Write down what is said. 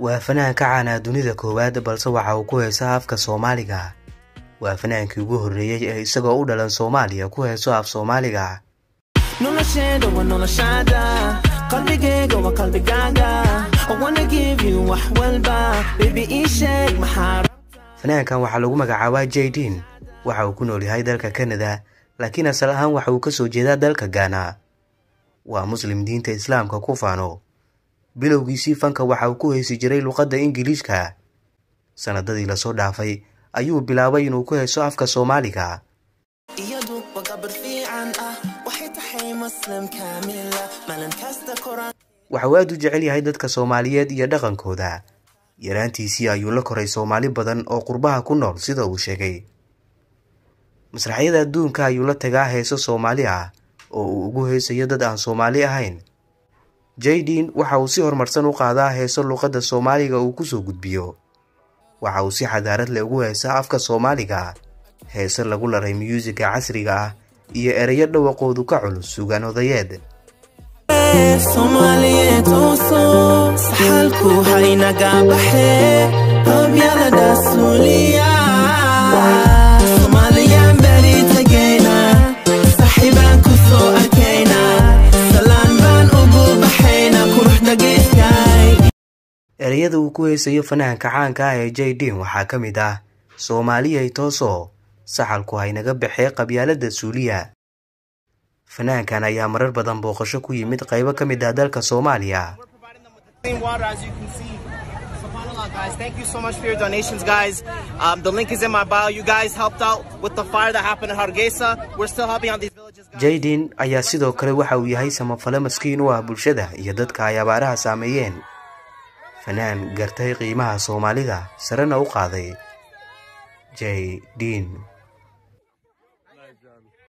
waa fanaan ka caana dunida koowaad balse waxa uu ku heesaa afka soomaaliga. Waa fanaankii ugu horreeyey ee isagoo u dhalan soomaaliya ku heeso af soomaaliga. Nolosheeda waa noloshaada qalbigeyga waa qalbigaaga. I wanna give you wax walba. Baby ii sheeg maxaa fanaankan waxaa lagu magacaabaa jaydin waxa uu ku nool yahay dalka kanada laakiin asal ahaan waxa uu ka soo jeedaa dalka gaana waa muslim diinta islaamka ku faano bilowgiisii fanka waxa uu ku heesi jiray luqadda ingiliishka sanadadii la soo dhaafay ayuu bilaabay inuu ku heeso afka soomaaliga. Ah waxa uu aad u jecel yahay dadka soomaaliyeed iyo dhaqankooda. Yaraantiisii ayuu la koray soomaali badan oo qurbaha ku nool sida uu sheegay. Masraxyada adduunka ayuu la tagaa heeso soomaali ah oo uu ugu heesayo dad aan soomaali ahayn jaydin waxa uu si horumarsan u qaadaa heeso luqadda soomaaliga uu ku soo gudbiyo. Waxa uu si xadaarad leh ugu heesaa afka soomaaliga heese lagu laray myuusiga casriga ah iyo ereyo dhawaqoodu ka culus sugaan odayeed ereyada uu ku heesayo fanaanka caanka ah ee jaydin waxaa ka mid ah soomaaliyay tooso saxalku haynaga baxee qabyaalada suuliya. Fanaankan ayaa marar badan booqasho ku yimid qaybo ka mid ah dalka soomaaliya. Um, jaydin ayaa sidoo kale waxa uu yahay samafale maskiin u ah bulshada iyo dadka ay abaaraha saameeyeen fanaan gartay qiimaha soomaalida sarena u qaaday. Jaydin